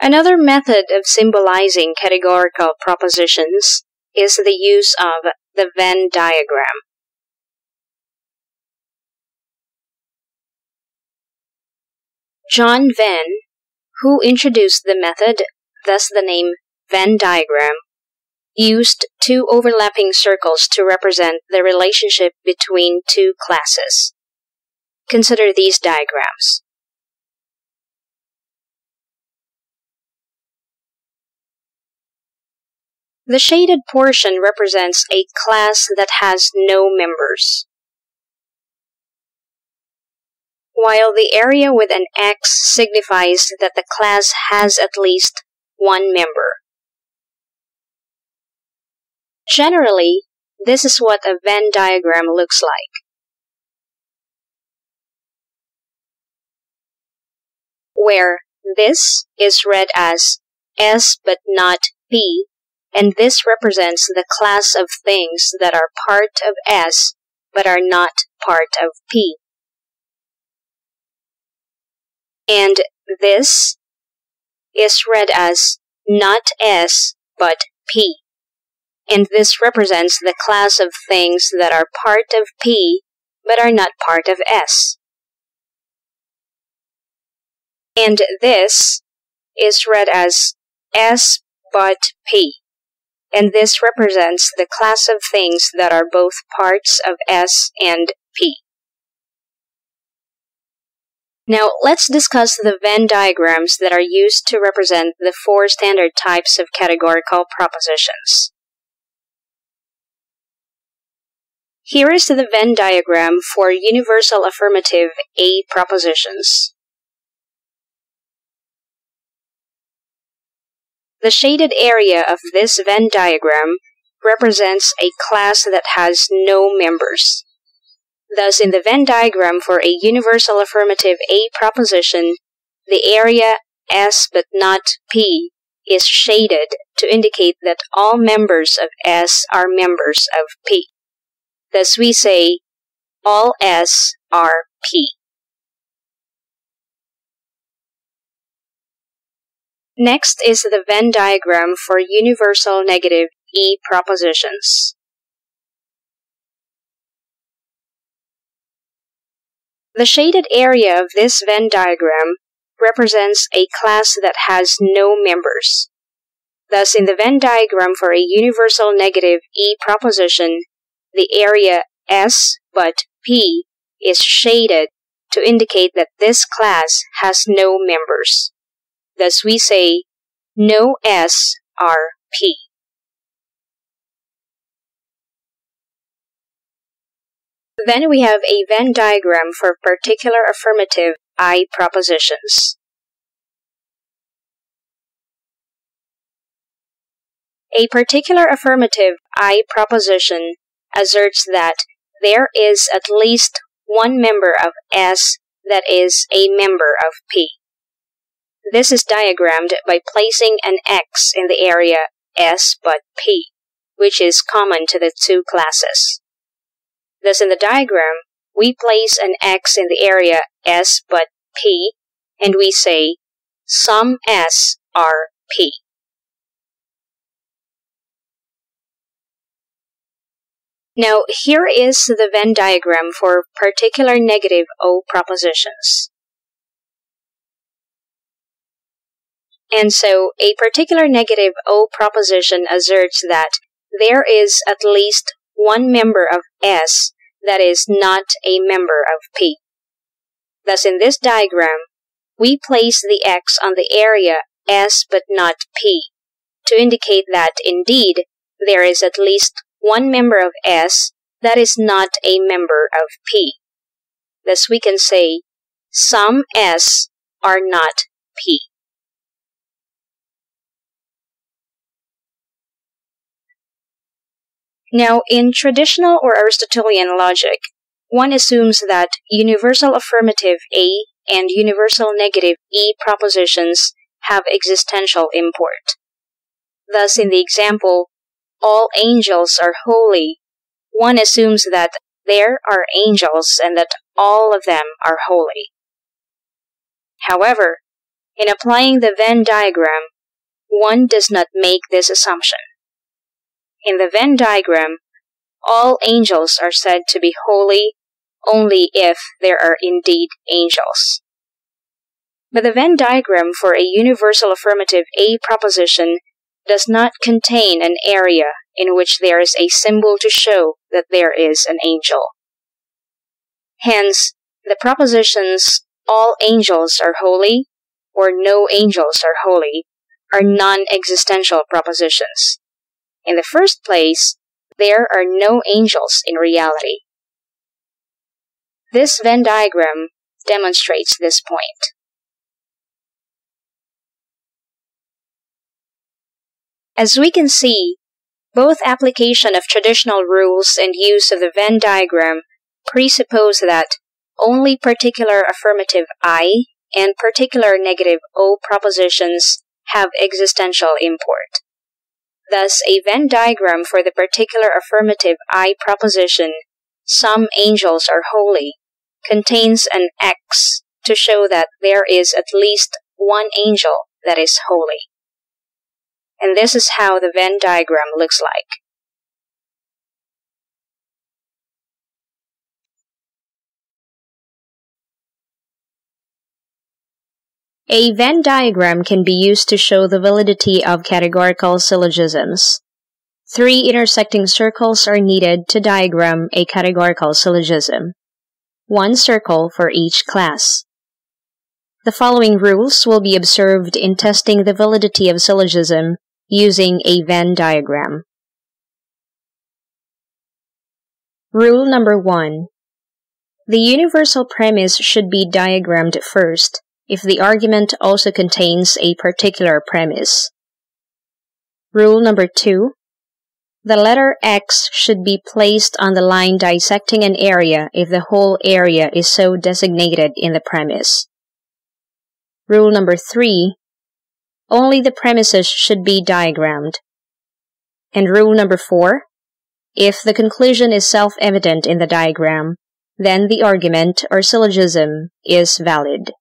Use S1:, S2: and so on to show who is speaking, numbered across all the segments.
S1: Another method of symbolizing categorical propositions is the use of the Venn diagram. John Venn, who introduced the method, thus the name Venn diagram, used two overlapping circles to represent the relationship between two classes. Consider these diagrams. The shaded portion represents a class that has no members, while the area with an X signifies that the class has at least one member. Generally, this is what a Venn diagram looks like. Where this is read as S but not P and this represents the class of things that are part of S but are not part of P. And this is read as not S but P. And this represents the class of things that are part of P but are not part of S. And this is read as S but P and this represents the class of things that are both parts of S and P. Now, let's discuss the Venn diagrams that are used to represent the four standard types of categorical propositions. Here is the Venn diagram for universal affirmative A propositions. The shaded area of this Venn diagram represents a class that has no members. Thus, in the Venn diagram for a universal affirmative A proposition, the area S but not P is shaded to indicate that all members of S are members of P. Thus, we say all S are P. Next is the Venn diagram for universal negative E propositions. The shaded area of this Venn diagram represents a class that has no members. Thus, in the Venn diagram for a universal negative E proposition, the area S but P is shaded to indicate that this class has no members. Thus we say no S are P. Then we have a Venn diagram for particular affirmative I propositions. A particular affirmative I proposition asserts that there is at least one member of S that is a member of P. This is diagrammed by placing an X in the area S but P, which is common to the two classes. Thus in the diagram, we place an X in the area S but P, and we say some S are P. Now, here is the Venn diagram for particular negative O propositions. And so a particular negative O proposition asserts that there is at least one member of S that is not a member of P. Thus in this diagram, we place the X on the area S but not P to indicate that indeed there is at least one member of S that is not a member of P. Thus we can say some S are not P. Now, in traditional or Aristotelian logic, one assumes that universal affirmative A and universal negative E propositions have existential import. Thus, in the example, all angels are holy, one assumes that there are angels and that all of them are holy. However, In applying the Venn diagram, one does not make this assumption. In the Venn diagram, all angels are said to be holy only if there are indeed angels. But the Venn diagram for a universal affirmative A proposition does not contain an area in which there is a symbol to show that there is an angel. Hence, the propositions all angels are holy or no angels are holy are non-existential propositions. In the first place, there are no angels in reality. This Venn diagram demonstrates this point. As we can see, both application of traditional rules and use of the Venn diagram presuppose that only particular affirmative I and particular negative O propositions have existential import. Thus, a Venn diagram for the particular affirmative I proposition, some angels are holy, contains an X to show that there is at least one angel that is holy. And this is how the Venn diagram looks like. A Venn diagram can be used to show the validity of categorical syllogisms. Three intersecting circles are needed to diagram a categorical syllogism. One circle for each class. The following rules will be observed in testing the validity of syllogism using a Venn diagram. Rule number one. The universal premise should be diagrammed first if the argument also contains a particular premise. Rule number two. The letter X should be placed on the line dissecting an area if the whole area is so designated in the premise. Rule number three. Only the premises should be diagrammed. And rule number four. If the conclusion is self-evident in the diagram, then the argument or syllogism is valid.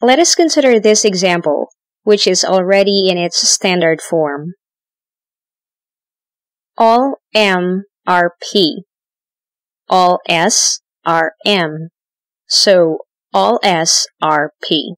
S1: Let us consider this example, which is already in its standard form. All M are P. All S are M. So all S are P.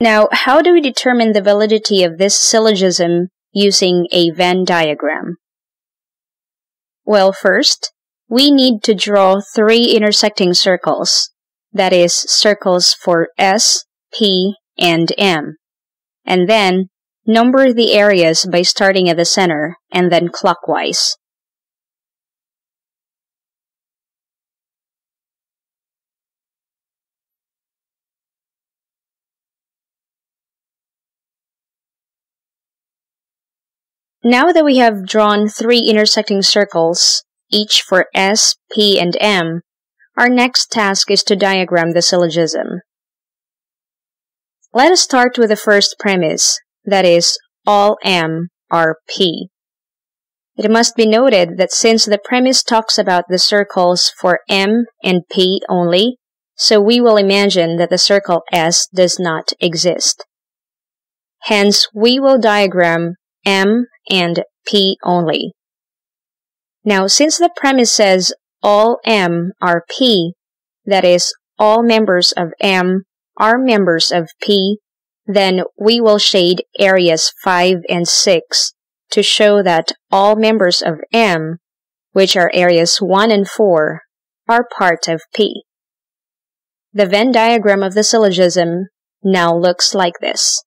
S1: Now, how do we determine the validity of this syllogism using a Venn diagram? Well, first, we need to draw three intersecting circles that is circles for S, P, and M. And then number the areas by starting at the center and then clockwise. Now that we have drawn three intersecting circles, each for S, P, and M, our next task is to diagram the syllogism. Let us start with the first premise, that is, all M are P. It must be noted that since the premise talks about the circles for M and P only, so we will imagine that the circle S does not exist. Hence, we will diagram M and P only. Now, since the premise says all M are P, that is, all members of M are members of P, then we will shade areas 5 and 6 to show that all members of M, which are areas 1 and 4, are part of P. The Venn diagram of the syllogism now looks like this.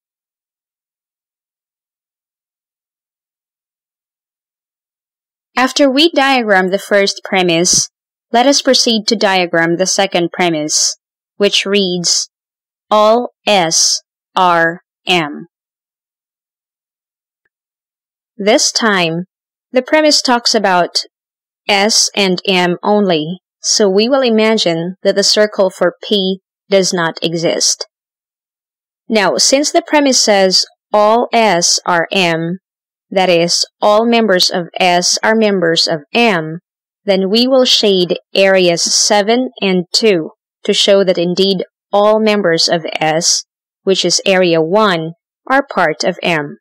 S1: After we diagram the first premise, let us proceed to diagram the second premise, which reads, all S are M. This time, the premise talks about S and M only, so we will imagine that the circle for P does not exist. Now, since the premise says all S are M, that is, all members of S are members of M, then we will shade areas 7 and 2 to show that indeed all members of S, which is area 1, are part of M.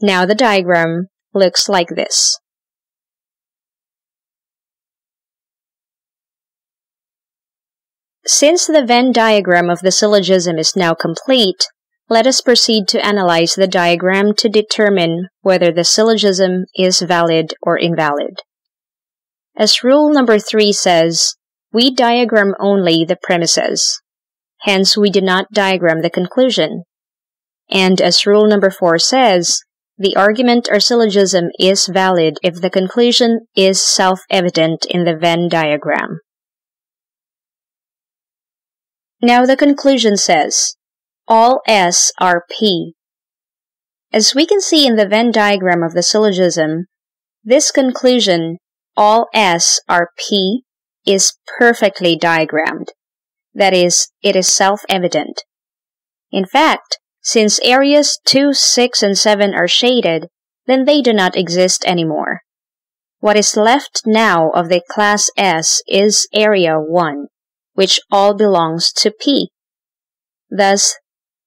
S1: Now the diagram looks like this. Since the Venn diagram of the syllogism is now complete, let us proceed to analyze the diagram to determine whether the syllogism is valid or invalid. As rule number 3 says, we diagram only the premises. Hence, we do not diagram the conclusion. And as rule number 4 says, the argument or syllogism is valid if the conclusion is self-evident in the Venn diagram. Now the conclusion says, all S are P. As we can see in the Venn diagram of the syllogism, this conclusion, all S are P, is perfectly diagrammed. That is, it is self-evident. In fact, since areas 2, 6, and 7 are shaded, then they do not exist anymore. What is left now of the class S is area 1, which all belongs to P. Thus,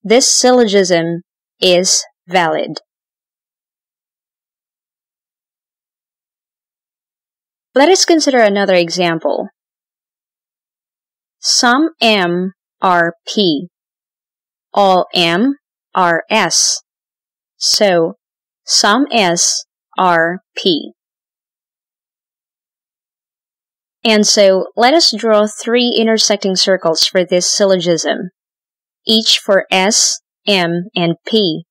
S1: this syllogism is valid. Let us consider another example. Some M are P. All M are S. So, some S are P. And so, let us draw three intersecting circles for this syllogism each for S, M, and P,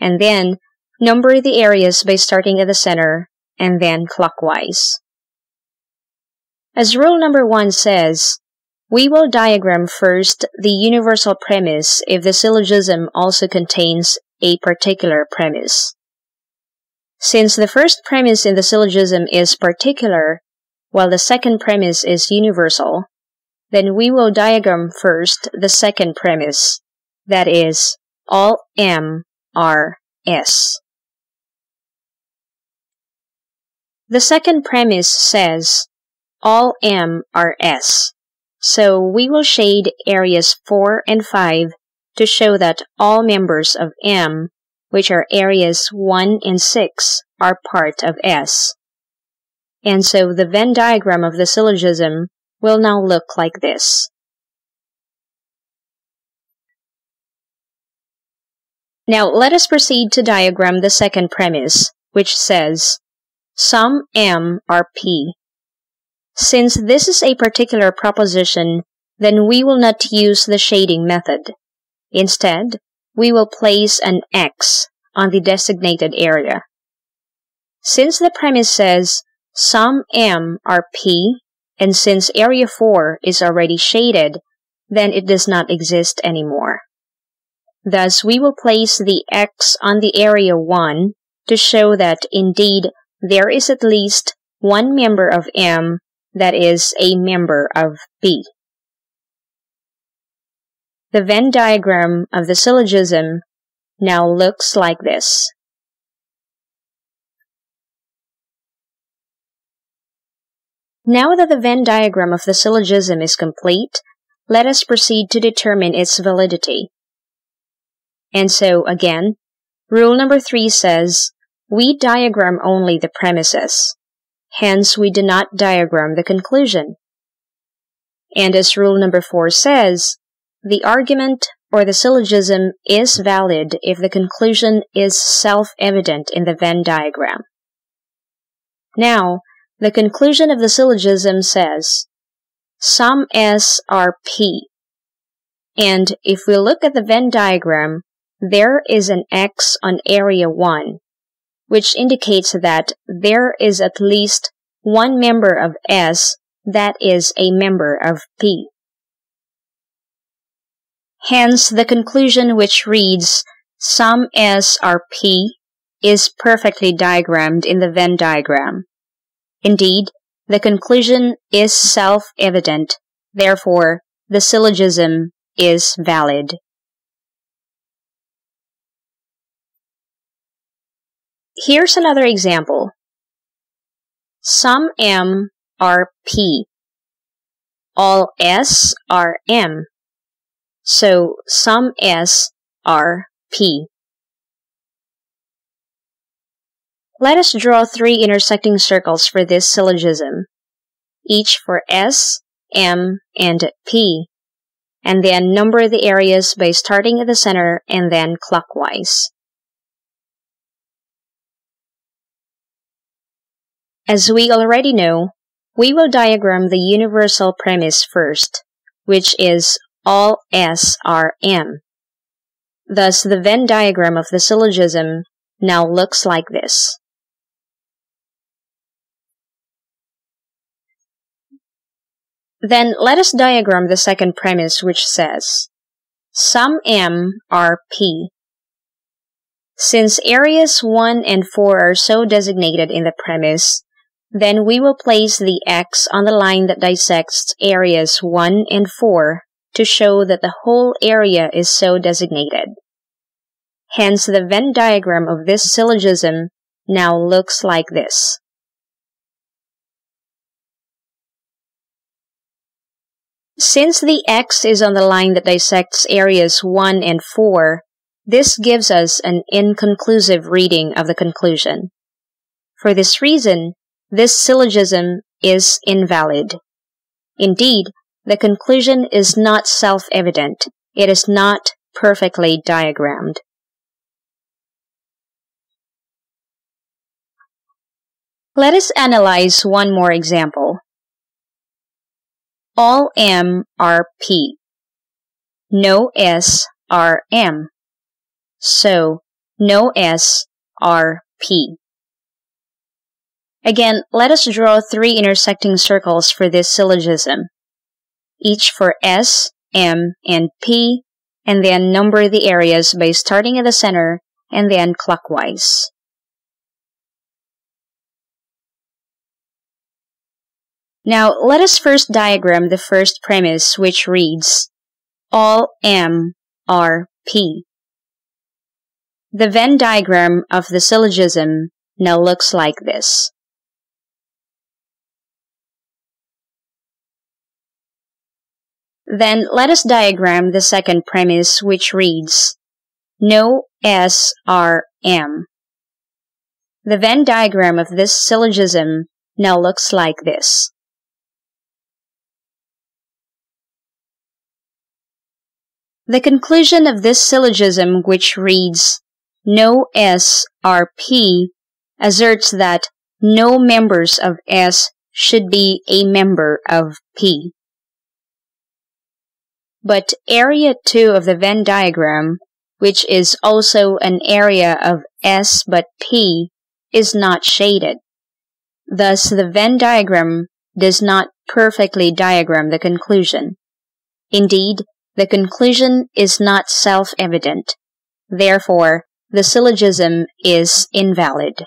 S1: and then number the areas by starting at the center and then clockwise. As rule number one says, we will diagram first the universal premise if the syllogism also contains a particular premise. Since the first premise in the syllogism is particular, while the second premise is universal, then we will diagram first the second premise, that is, all M are S. The second premise says all M are S, so we will shade areas 4 and 5 to show that all members of M, which are areas 1 and 6, are part of S. And so the Venn diagram of the syllogism will now look like this. Now let us proceed to diagram the second premise, which says, some M are P. Since this is a particular proposition, then we will not use the shading method. Instead, we will place an X on the designated area. Since the premise says some M are P, and since area 4 is already shaded, then it does not exist anymore. Thus, we will place the X on the area 1 to show that indeed there is at least one member of M that is a member of P. The Venn diagram of the syllogism now looks like this. Now that the Venn diagram of the syllogism is complete, let us proceed to determine its validity. And so, again, rule number three says, we diagram only the premises. Hence, we do not diagram the conclusion. And as rule number four says, the argument or the syllogism is valid if the conclusion is self-evident in the Venn diagram. Now, the conclusion of the syllogism says, some S are P. And if we look at the Venn diagram, there is an X on area 1, which indicates that there is at least one member of S that is a member of P. Hence, the conclusion which reads, some S are P, is perfectly diagrammed in the Venn diagram. Indeed, the conclusion is self-evident, therefore, the syllogism is valid. Here's another example. some M are P. All S are M. So some S are P. Let us draw three intersecting circles for this syllogism, each for S, M, and P, and then number the areas by starting at the center and then clockwise. As we already know, we will diagram the universal premise first, which is all S are M. Thus, the Venn diagram of the syllogism now looks like this. Then let us diagram the second premise which says, some M are P. Since areas 1 and 4 are so designated in the premise, then we will place the X on the line that dissects areas 1 and 4 to show that the whole area is so designated. Hence, the Venn diagram of this syllogism now looks like this. Since the x is on the line that dissects areas 1 and 4, this gives us an inconclusive reading of the conclusion. For this reason, this syllogism is invalid. Indeed, the conclusion is not self-evident. It is not perfectly diagrammed. Let us analyze one more example. All M are P. No S are M. So, no S are P. Again, let us draw three intersecting circles for this syllogism, each for S, M, and P, and then number the areas by starting at the center and then clockwise. Now, let us first diagram the first premise which reads, all M are P. The Venn diagram of the syllogism now looks like this. Then let us diagram the second premise which reads, no S are M. The Venn diagram of this syllogism now looks like this. The conclusion of this syllogism, which reads, no S are P, asserts that no members of S should be a member of P. But area 2 of the Venn diagram, which is also an area of S but P, is not shaded. Thus, the Venn diagram does not perfectly diagram the conclusion. Indeed, the conclusion is not self-evident. Therefore, the syllogism is invalid.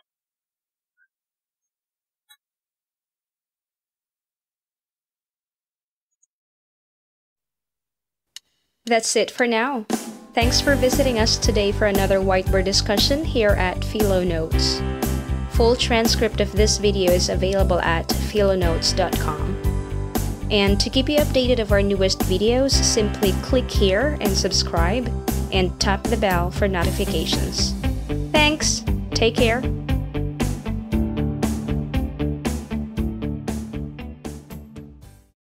S1: That's it for now. Thanks for visiting us today for another whiteboard discussion here at Philo Notes. Full transcript of this video is available at philonotes.com. And to keep you updated of our newest videos, simply click here and subscribe and tap the bell for notifications. Thanks! Take care!